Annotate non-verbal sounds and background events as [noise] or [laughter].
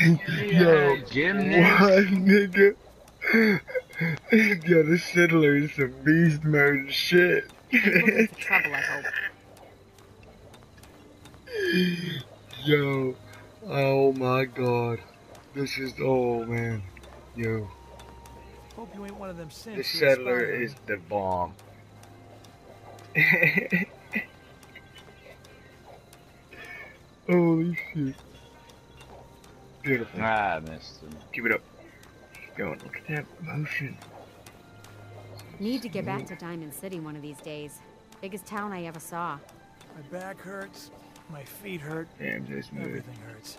Yo, what, nigga? Yo, the settler is some beast mode shit. Trouble, I hope. Yo, oh my god. This is, oh man. Yo, Hope you ain't one of them simps. the settler is the bomb. [laughs] Holy shit. Beautiful. Ah, I missed him. Keep it up. Keep going. Look at that motion. Need to get back to Diamond City one of these days. Biggest town I ever saw. My back hurts. My feet hurt. Damn, this move. Everything hurts.